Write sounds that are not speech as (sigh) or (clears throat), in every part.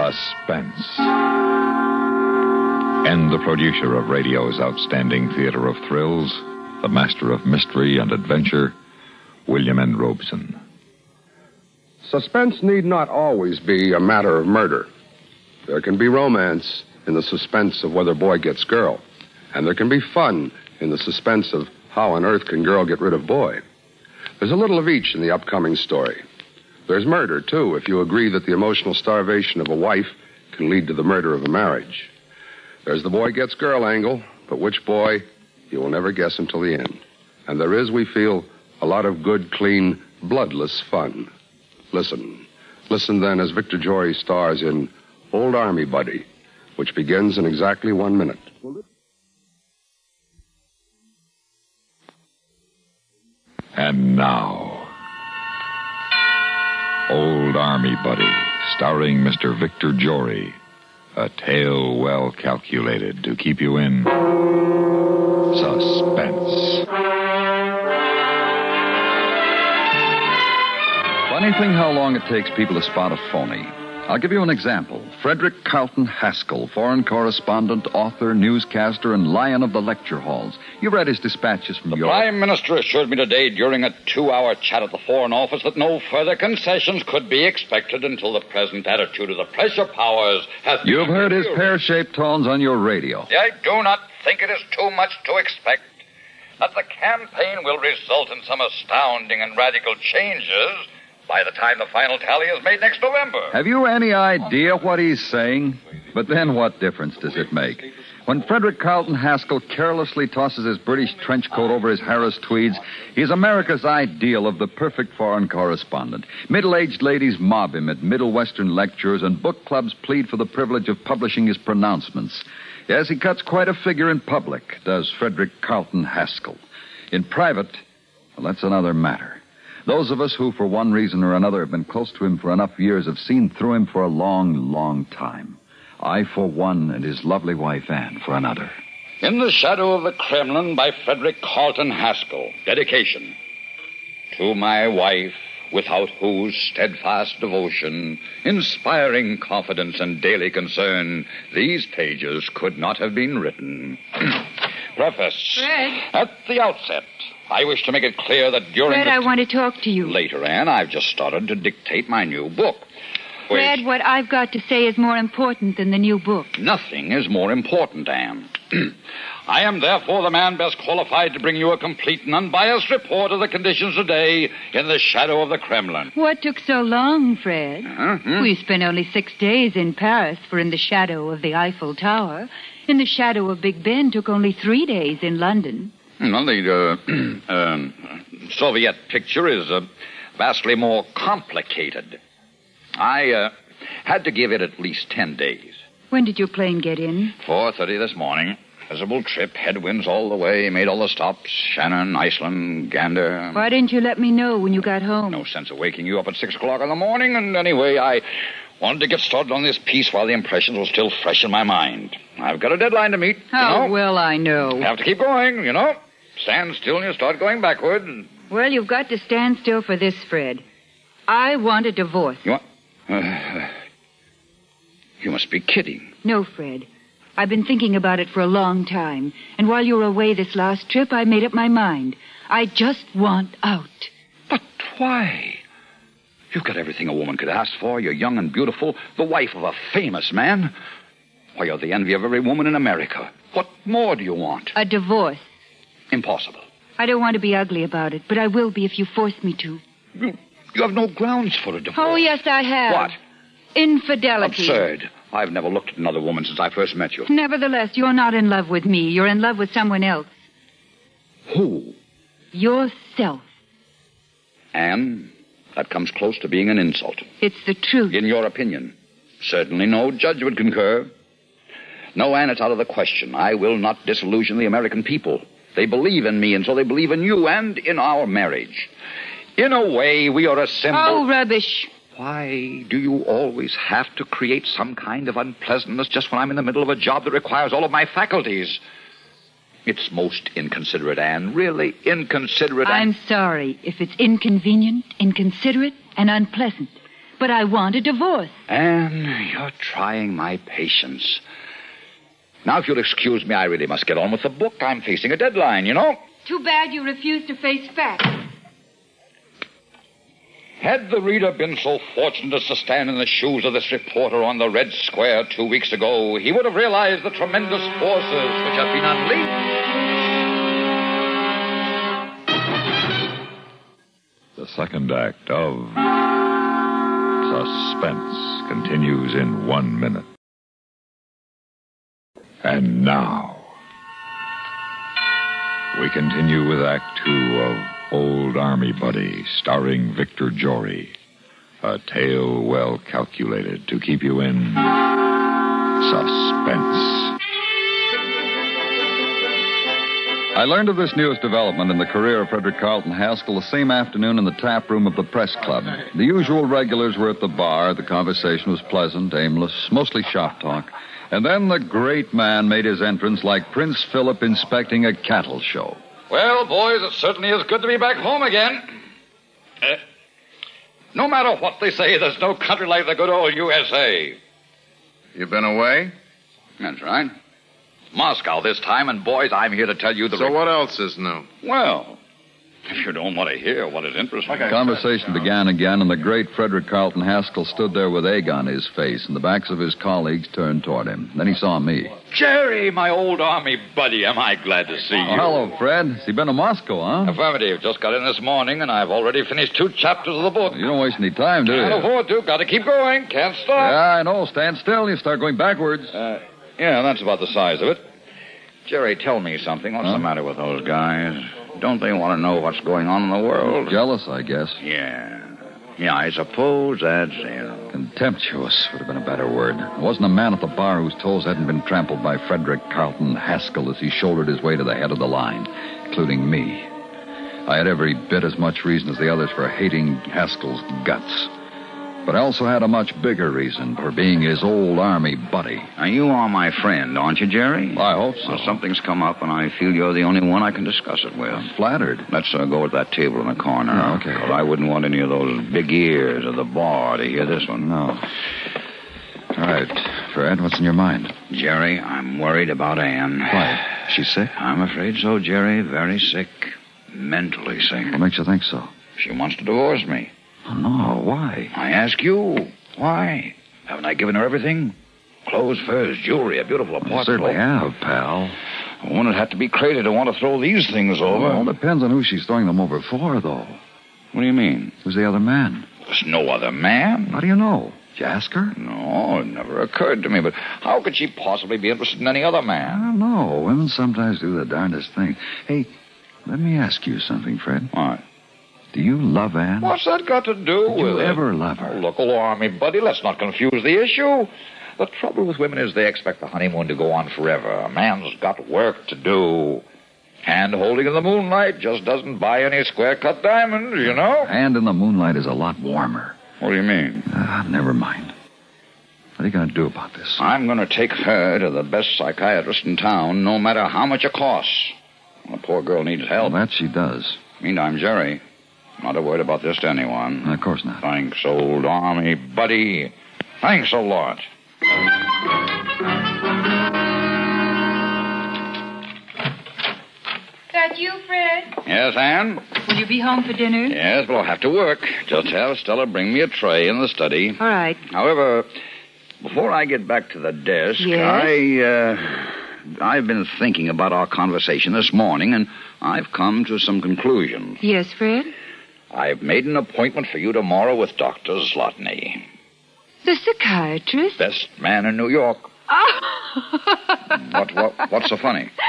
Suspense. And the producer of radio's outstanding theater of thrills, the master of mystery and adventure, William N. Robson. Suspense need not always be a matter of murder. There can be romance in the suspense of whether boy gets girl, and there can be fun in the suspense of how on earth can girl get rid of boy. There's a little of each in the upcoming story. There's murder, too, if you agree that the emotional starvation of a wife can lead to the murder of a marriage. There's the boy gets girl angle, but which boy, you will never guess until the end. And there is, we feel, a lot of good, clean, bloodless fun. Listen. Listen then as Victor Jory stars in Old Army Buddy, which begins in exactly one minute. And now, Old Army Buddy, starring Mr. Victor Jory. A tale well calculated to keep you in suspense. Funny thing how long it takes people to spot a phony. I'll give you an example. Frederick Carlton Haskell, foreign correspondent, author, newscaster, and lion of the lecture halls. You read his dispatches from The Europe. Prime Minister assured me today during a two hour chat at the Foreign Office that no further concessions could be expected until the present attitude of the pressure powers has You've heard his pear shaped tones on your radio. I do not think it is too much to expect that the campaign will result in some astounding and radical changes by the time the final tally is made next November. Have you any idea what he's saying? But then what difference does it make? When Frederick Carlton Haskell carelessly tosses his British trench coat over his Harris tweeds, he's America's ideal of the perfect foreign correspondent. Middle aged ladies mob him at Middle Western lectures, and book clubs plead for the privilege of publishing his pronouncements. Yes, he cuts quite a figure in public, does Frederick Carlton Haskell. In private, well, that's another matter. Those of us who, for one reason or another, have been close to him for enough years have seen through him for a long, long time. I, for one, and his lovely wife, Anne, for another. In the Shadow of the Kremlin by Frederick Carlton Haskell. Dedication. To my wife, without whose steadfast devotion, inspiring confidence, and daily concern, these pages could not have been written. (clears throat) Preface. Fred. At the outset, I wish to make it clear that during Fred, the I want to talk to you. Later, Anne, I've just started to dictate my new book. Fred, what I've got to say is more important than the new book. Nothing is more important, Anne. (clears throat) I am therefore the man best qualified to bring you a complete and unbiased report of the conditions today in the shadow of the Kremlin. What took so long, Fred? Mhm. We spent only six days in Paris for In the Shadow of the Eiffel Tower. In the Shadow of Big Ben took only three days in London. Well, the uh, (clears throat) um, Soviet picture is uh, vastly more complicated. I uh, had to give it at least ten days. When did your plane get in? 4.30 this morning. Visible trip, headwinds all the way, made all the stops. Shannon, Iceland, Gander. Why didn't you let me know when you got home? No sense of waking you up at 6 o'clock in the morning, and anyway, I wanted to get started on this piece while the impressions were still fresh in my mind. I've got a deadline to meet. you How know. well I know. Have to keep going, you know. Stand still and you start going backward. Well, you've got to stand still for this, Fred. I want a divorce. You want. Uh, you must be kidding. No, Fred. I've been thinking about it for a long time. And while you were away this last trip, I made up my mind. I just want out. But why? You've got everything a woman could ask for. You're young and beautiful, the wife of a famous man. Why, you're the envy of every woman in America. What more do you want? A divorce. Impossible. I don't want to be ugly about it, but I will be if you force me to. You, you have no grounds for a divorce. Oh, yes, I have. What? Infidelity. Absurd. I've never looked at another woman since I first met you. Nevertheless, you're not in love with me. You're in love with someone else. Who? Yourself. Anne, that comes close to being an insult. It's the truth. In your opinion. Certainly no judge would concur. No, Anne, it's out of the question. I will not disillusion the American people. They believe in me, and so they believe in you and in our marriage. In a way, we are a symbol. Oh, rubbish. Why do you always have to create some kind of unpleasantness just when I'm in the middle of a job that requires all of my faculties? It's most inconsiderate, Anne. Really inconsiderate. I'm sorry if it's inconvenient, inconsiderate, and unpleasant. but I want a divorce. Anne, you're trying my patience. Now, if you'll excuse me, I really must get on with the book. I'm facing a deadline, you know. Too bad you refuse to face facts. Had the reader been so fortunate as to stand in the shoes of this reporter on the Red Square two weeks ago, he would have realized the tremendous forces which have been unleashed. The second act of Suspense continues in one minute. And now, we continue with Act Two of Old Army Buddy, starring Victor Jory. A tale well calculated to keep you in suspense. I learned of this newest development in the career of Frederick Carlton Haskell the same afternoon in the tap room of the press club. The usual regulars were at the bar. The conversation was pleasant, aimless, mostly shop talk. And then the great man made his entrance like Prince Philip inspecting a cattle show. Well, boys, it certainly is good to be back home again. Uh, no matter what they say, there's no country like the good old USA. You've been away? That's right. Moscow this time, and boys, I'm here to tell you the. So what else is new? Well, if you don't want to hear what is interesting. The conversation began again, and the great Frederick Carlton Haskell stood there with egg on his face, and the backs of his colleagues turned toward him. Then he saw me. Jerry, my old army buddy, am I glad to see you. Oh, hello, Fred. Has he been to Moscow, huh? Affirmative. Just got in this morning, and I've already finished two chapters of the book. You don't waste any time, do you? Can't you? afford to. Got to keep going. Can't stop. Yeah, I know. Stand still. You start going backwards. Uh, yeah, that's about the size of it. Jerry, tell me something. What's Huh? the matter with those guys? Don't they want to know what's going on in the world? Jealous, I guess. Yeah. Yeah, I suppose that's it. Contemptuous would have been a better word. There wasn't a man at the bar whose toes hadn't been trampled by Frederick Carlton Haskell as he shouldered his way to the head of the line, including me. I had every bit as much reason as the others for hating Haskell's guts. But I also had a much bigger reason for being his old army buddy. Now, you are my friend, aren't you, Jerry? I hope so. Well, something's come up, and I feel you're the only one I can discuss it with. Flattered. Let's uh, go at that table in the corner. Oh, okay. 'Cause I wouldn't want any of those big ears of the bar to hear this one. No. All right, Fred, what's in your mind? Jerry, I'm worried about Anne. Why? She's sick? I'm afraid so, Jerry. Very sick. Mentally sick. What makes you think so? She wants to divorce me. Oh, no. Why? I ask you, why? Haven't I given her everything? Clothes furs, jewelry, a beautiful apartment. certainly have, pal. A woman would have to be crazy to want to throw these things over. Well, it depends on who she's throwing them over for, though. What do you mean? Who's the other man? There's no other man. How do you know? Did you ask her? No, it never occurred to me. But how could she possibly be interested in any other man? I don't know. Women sometimes do the darndest thing. Hey, let me ask you something, Fred. What? Do you love Anne? What's that got to do Did with you it? ever love her? Look, old army buddy, let's not confuse the issue. The trouble with women is they expect the honeymoon to go on forever. A man's got work to do. Hand holding in the moonlight just doesn't buy any square cut diamonds, you know? Hand in the moonlight is a lot warmer. What do you mean? Ah, never mind. What are you going to do about this? I'm going to take her to the best psychiatrist in town, no matter how much it costs. The poor girl needs Well, help. that she does. Meantime, Jerry, not a word about this to anyone. Of course not. Thanks, old army buddy. Thanks a lot. That you, Fred? Yes, Anne? Will you be home for dinner? Yes, but I'll have to work. Just have Stella bring me a tray in the study. All right. However, before I get back to the desk, Yes? I, uh, I've been thinking about our conversation this morning, and I've come to some conclusions. Yes, Fred? I've made an appointment for you tomorrow with Dr. Zlotny, The psychiatrist? best man in New York. Oh. What, what, what's so funny? (laughs)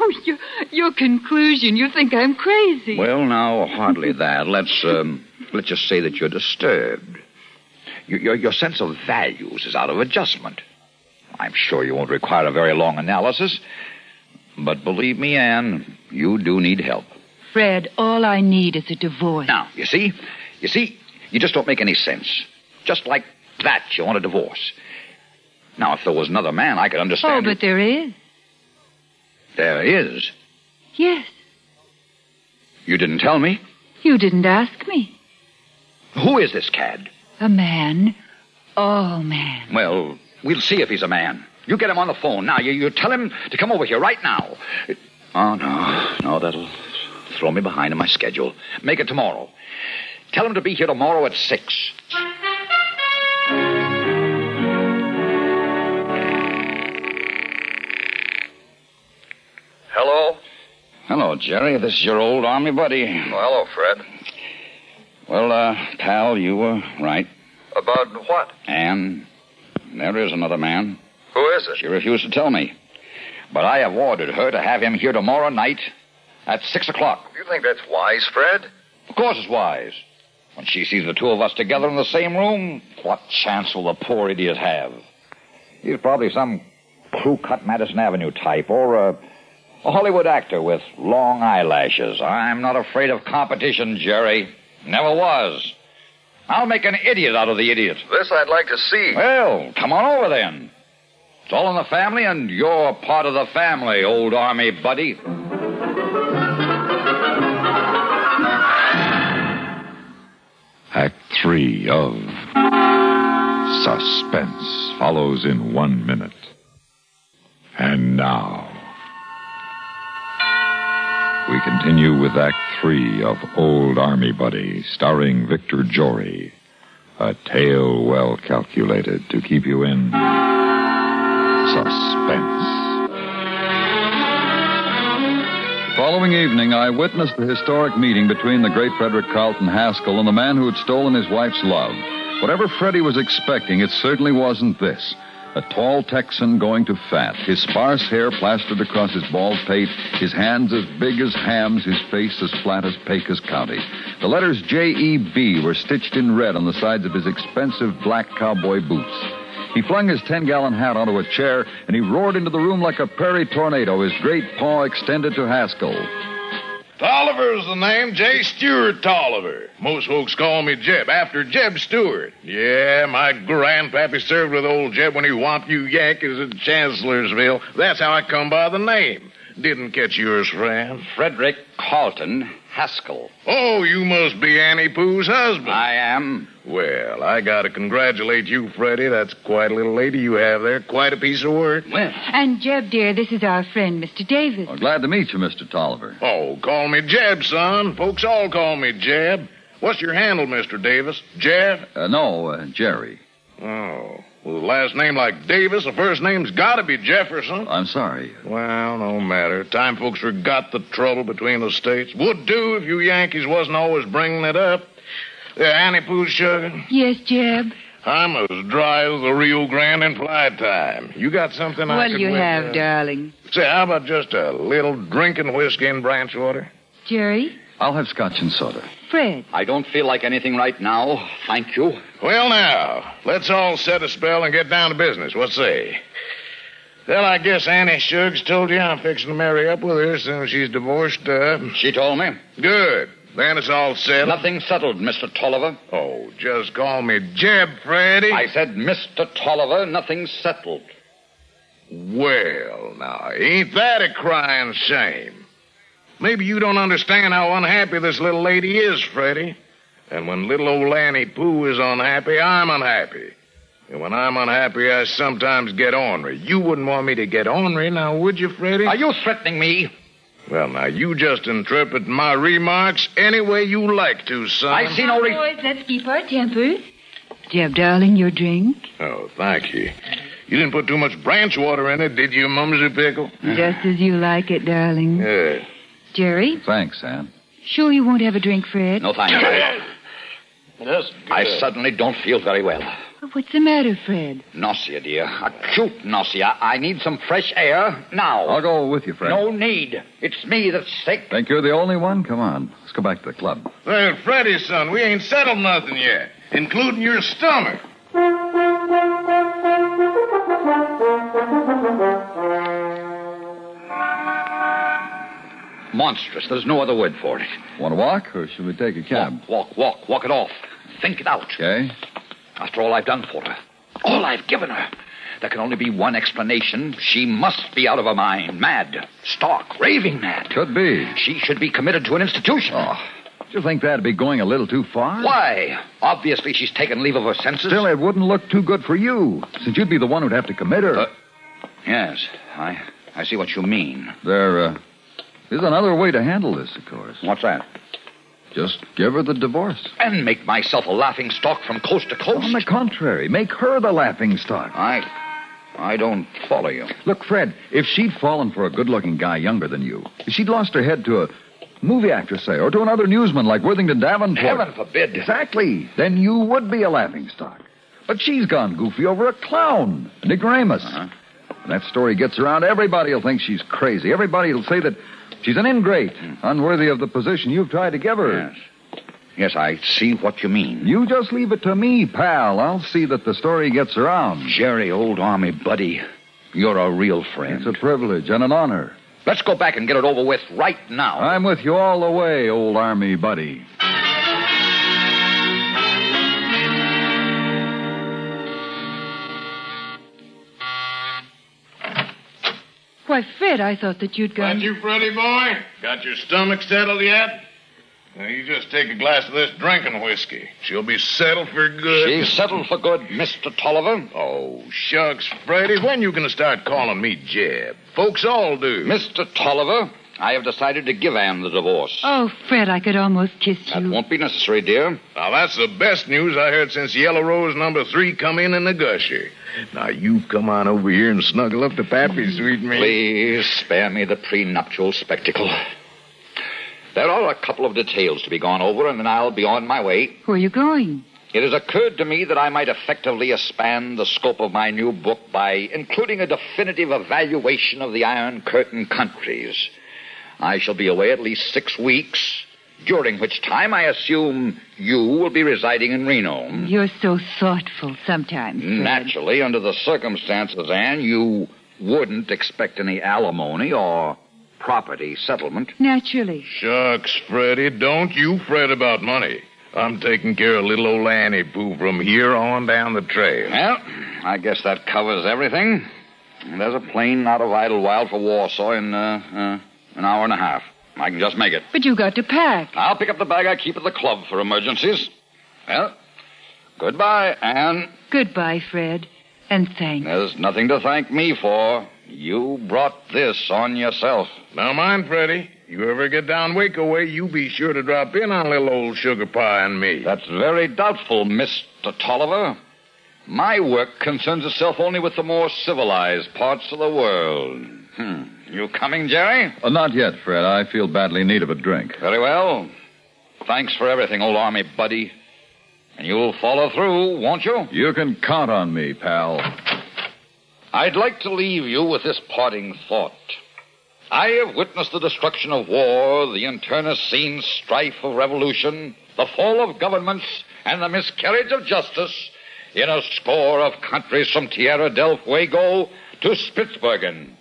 Oh, your, your conclusion. You think I'm crazy. Well, now, hardly that. Let's, um, let's just say that you're disturbed. Your, your, your sense of values is out of adjustment. I'm sure you won't require a very long analysis, but believe me, Anne, you do need help. Fred, all I need is a divorce. Now, you see, you see, you just don't make any sense. Just like that, you want a divorce. Now, if there was another man, I could understand. oh, but there is. there is. Yes. You didn't tell me. You didn't ask me. Who is this cad? A man? Oh, man. Well, we'll see if he's a man. You get him on the phone now. You, you tell him to come over here right now. Oh, no. No, that'll throw me behind in my schedule. Make it tomorrow. Tell him to be here tomorrow at 6. Hello? Hello, Jerry. This is your old army buddy. Well, hello, Fred. Well, uh, pal, you were right. About what? And there is another man. Who is it? She refused to tell me. But I have ordered her to have him here tomorrow night at 6 o'clock. You think that's wise, Fred? Of course it's wise. When she sees the two of us together in the same room, what chance will the poor idiot have? He's probably some crew cut Madison Avenue type or a, a Hollywood actor with long eyelashes. I'm not afraid of competition, Jerry. Never was. I'll make an idiot out of the idiot. This I'd like to see. Well, come on over then. It's all in the family, and you're part of the family, old army buddy. Three of Suspense follows in one minute. And now, we continue with Act three of Old Army Buddy, starring Victor Jory. A tale well calculated to keep you in suspense. Following evening, I witnessed the historic meeting between the great Frederick Carlton Haskell and the man who had stolen his wife's love. Whatever Freddie was expecting, it certainly wasn't this. A tall Texan going to fat, his sparse hair plastered across his bald pate, his hands as big as hams, his face as flat as Pecos County. The letters J.E.B. were stitched in red on the sides of his expensive black cowboy boots. He flung his 10 gallon hat onto a chair and he roared into the room like a prairie tornado, his great paw extended to Haskell. Tolliver's the name, J. Stuart Tolliver. Most folks call me Jeb, after Jeb Stuart. Yeah, my grandpappy served with old Jeb when he whomped you Yankees at Chancellorsville. That's how I come by the name. Didn't catch yours, friend. Frederick Carlton Haskell. Oh, you must be Annie Pooh's husband. I am. Well, I gotta congratulate you, Freddie. That's quite a little lady you have there. Quite a piece of work. Well, And Jeb, dear, this is our friend, Mr. Davis. Well, glad to meet you, Mr. Tolliver. Oh, call me Jeb, son. Folks all call me Jeb. What's your handle, Mr. Davis? Jeb? Uh, no, uh, Jerry. Oh. Well, the last name like Davis, the first name's gotta be Jefferson. I'm sorry. Well, no matter. Time folks forgot the trouble between the states. Would do if you Yankees wasn't always bringing it up. Uh, Annie Pooh sugar, Yes, Jeb. I'm as dry as the Rio Grande in flight time. You got something I What'll could you whip have, up? darling? Say, how about just a little drinking whiskey and branch water? Jerry? I'll have scotch and soda. Fred? I don't feel like anything right now. Thank you. Well, now, let's all set a spell and get down to business. What say? Well, I guess Annie Suggs told you I'm fixing to marry up with her as soon as she's divorced up. She told me. Good. Then it's all settled. Nothing settled, Mr. Tolliver. Oh, just call me Jeb, Freddy. I said, Mr. Tolliver, nothing settled. Well, now, ain't that a crying shame? Maybe you don't understand how unhappy this little lady is, Freddy. And when little old Annie Pooh is unhappy, I'm unhappy. And when I'm unhappy, I sometimes get ornery. You wouldn't want me to get ornery, now, would you, Freddy? Are you threatening me? Well, now, you just interpret my remarks any way you like to, son. I see no reason. Boys, let's keep our tempers. Jeb, darling, your drink. Oh, thank you. You didn't put too much branch water in it, did you, Mumsy Pickle? Just as you like it, darling. Yeah. Jerry? Thanks, Ann. Sure you won't have a drink, Fred? No, thanks. you. (laughs) Just I suddenly don't feel very well. What's the matter, Fred? Nausea, dear. Acute nausea. I need some fresh air now. I'll go with you, Fred. No need. It's me that's sick. Think you're the only one? Come on. Let's go back to the club. Well, Freddie, son, we ain't settled nothing yet, including your stomach. Monstrous. There's no other word for it. Want to walk, or should we take a cab? Walk, walk, walk, walk it off. Think it out. Okay. After all I've done for her, all I've given her, there can only be one explanation. She must be out of her mind, mad, stark, raving mad. Could be. She should be committed to an institution. Oh. Do you think that'd be going a little too far? Why? Obviously, she's taken leave of her senses. Still, it wouldn't look too good for you, since you'd be the one who'd have to commit her. Uh, Yes, I, I see what you mean. there uh, is another way to handle this, of course. What's that? Just give her the divorce. And make myself a laughing stock from coast to coast. On the contrary, make her the laughing stock. I, I don't follow you. Look, Fred, if she'd fallen for a good-looking guy younger than you, if she'd lost her head to a movie actress, say, or to another newsman like Worthington Davenport. Heaven forbid. Exactly. Then you would be a laughing stock. But she's gone goofy over a clown, an ignoramus. Uh-huh. When that story gets around, everybody will think she's crazy. Everybody will say that she's an ingrate, mm. unworthy of the position you've tried to give her. Yes. Yes, I see what you mean. You just leave it to me, pal. I'll see that the story gets around. Jerry, old army buddy, you're a real friend. It's a privilege and an honor. Let's go back and get it over with right now. I'm with you all the way, old army buddy. Why, Fred, I thought that you'd gone. Got you, Freddy boy? Got your stomach settled yet? Now, you just take a glass of this drinking whiskey. She'll be settled for good. She's settled for good, Mr. Tolliver. Oh, shucks, Freddy. When you gonna start calling me Jeb? Folks all do. Mr. Tolliver, I have decided to give Anne the divorce. Oh, Fred, I could almost kiss you. That you. won't be necessary, dear. Now, that's the best news I heard since Yellow Rose number three come in in the gusher. Now, you come on over here and snuggle up to Pappy, sweet me. Please spare me the prenuptial spectacle. There are a couple of details to be gone over, and then I'll be on my way. Where are you going? It has occurred to me that I might effectively expand the scope of my new book by including a definitive evaluation of the Iron Curtain countries. I shall be away at least six weeks, during which time I assume you will be residing in Reno. You're so thoughtful sometimes. Fred. Naturally, under the circumstances, Anne, you wouldn't expect any alimony or property settlement. Naturally. Shucks, Freddie, don't you fret about money. I'm taking care of little old Annie Pooh from here on down the trail. Well, I guess that covers everything. There's a plane out of Idlewild for Warsaw in uh, uh, an hour and a half. I can just make it. But you got to pack. I'll pick up the bag I keep at the club for emergencies. Well, goodbye, Anne. Goodbye, Fred. And thanks. There's nothing to thank me for. You brought this on yourself. Now, mind, Freddy. you ever get down Waco way, you be sure to drop in on little old Sugar Pie and me. That's very doubtful, Mr. Tolliver. My work concerns itself only with the more civilized parts of the world. Hmm. You coming, Jerry? Uh, not yet, Fred. I feel badly in need of a drink. Very well. Thanks for everything, old army buddy. And you'll follow through, won't you? You can count on me, pal. I'd like to leave you with this parting thought. I have witnessed the destruction of war, the internecine strife of revolution, the fall of governments, and the miscarriage of justice in a score of countries from Tierra del Fuego to Spitsbergen.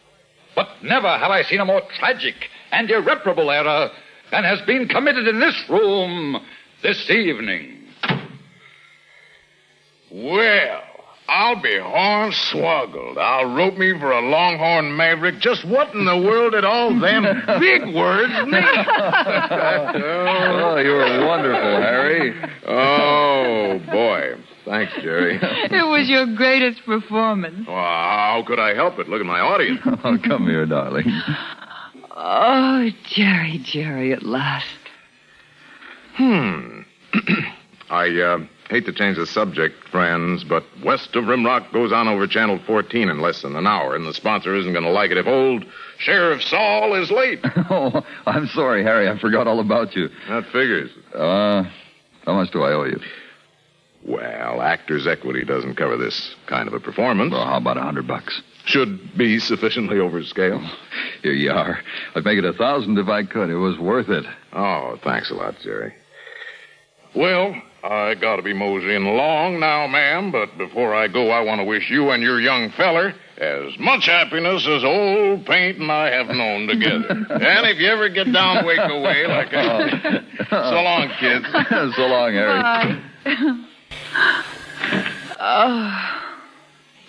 But never have I seen a more tragic and irreparable error than has been committed in this room this evening. Well, I'll be horn swoggled. I'll rope me for a longhorn maverick. Just what in the world did all them (laughs) big words mean? (laughs) Oh, you're wonderful, Harry. oh, boy. Thanks, Jerry. (laughs) It was your greatest performance. Well, how could I help it? Look at my audience. (laughs) Oh, come here, darling. Oh, Jerry, Jerry, at last. Hmm. (clears throat) I uh, hate to change the subject, friends, but West of Rimrock goes on over Channel 14 in less than an hour, and the sponsor isn't going to like it if old Sheriff Saul is late. (laughs) Oh, I'm sorry, Harry. I forgot all about you. that figures. Uh, how much do I owe you? Well, Actors Equity doesn't cover this kind of a performance. Well, how about a hundred bucks? Should be sufficiently over scale. Here you are. I'd make it a thousand if I could. It was worth it. Oh, thanks a lot, Jerry. Well, I gotta be moseying along now, ma'am, but before I go, I want to wish you and your young feller as much happiness as old Paint and I have known together. (laughs) and if you ever get down Waco way, like I... (laughs) so long, kids. (laughs) so long, Harry. Bye. Oh,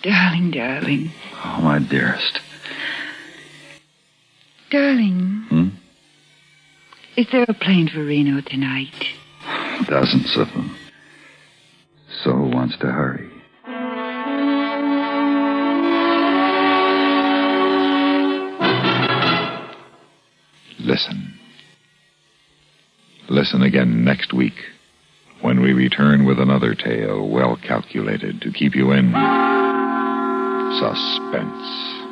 darling, darling, Oh, my dearest. darling. Hmm? Is there a plane for Reno tonight? Dozens of them. So who wants to hurry? Listen. Listen again next week when we return with another tale well calculated to keep you in suspense.